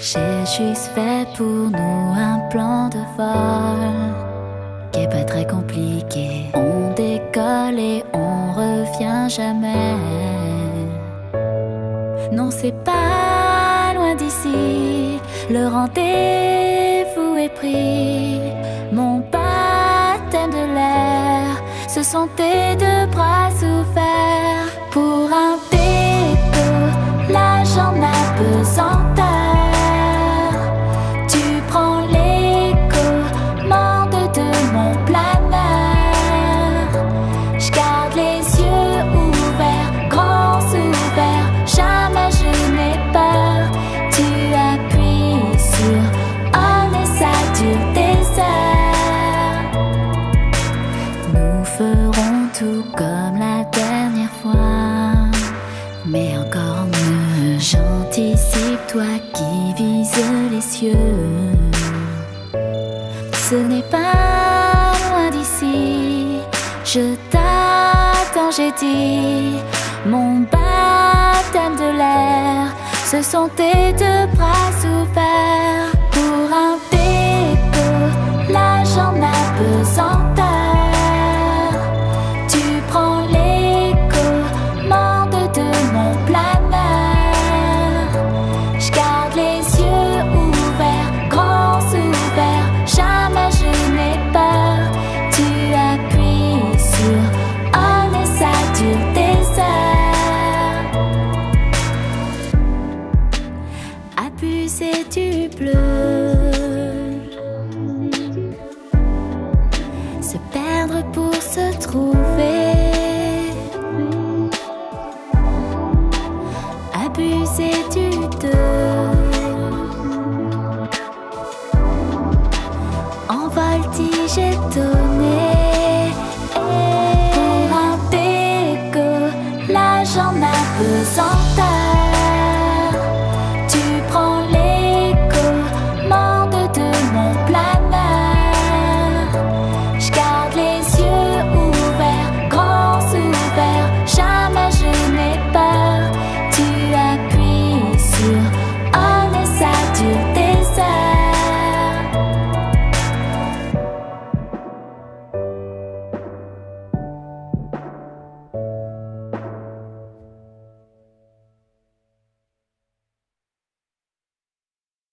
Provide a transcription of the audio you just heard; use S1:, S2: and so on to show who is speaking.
S1: C'est juste fait pour nous un plan de vol qui est pas très compliqué. On décolle et on revient jamais. Non, c'est pas loin d'ici. Le rendez-vous est pris. Mon baptême de l'air, ce sont tes deux bras J'anticipe toi qui vise les cieux. Ce n'est pas loin d'ici, je t'attends, j'ai dit. Mon baptême de l'air, ce sont tes deux bras ouverts abuser du bleu. Se perdre pour se trouver. Abuser du. En voltige étonné.